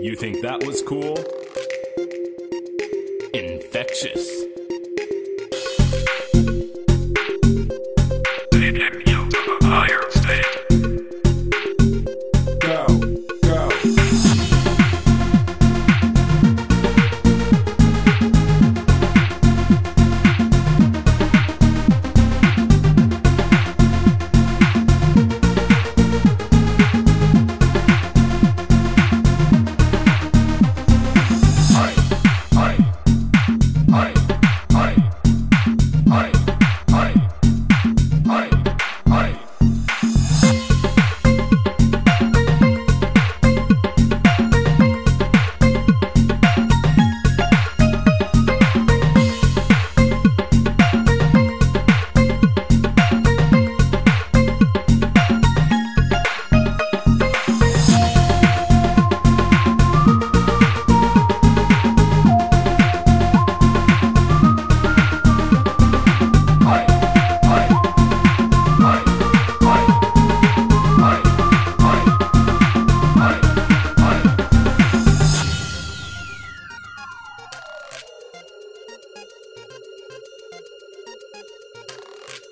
You think that was cool? Infectious.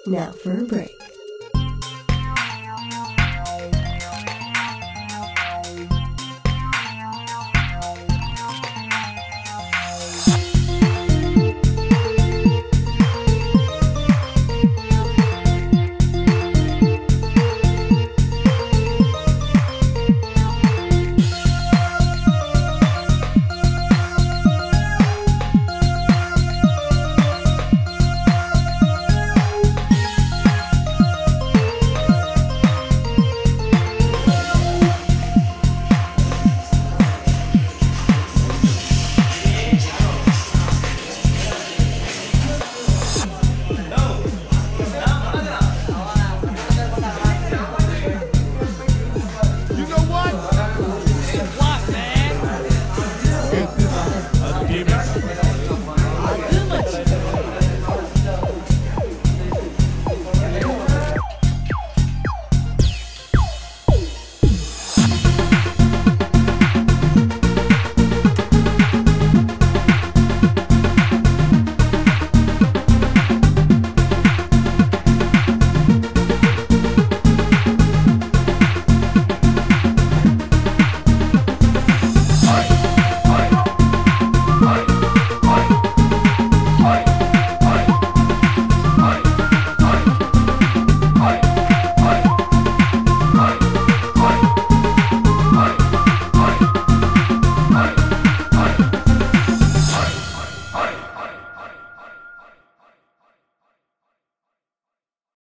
Now for a break.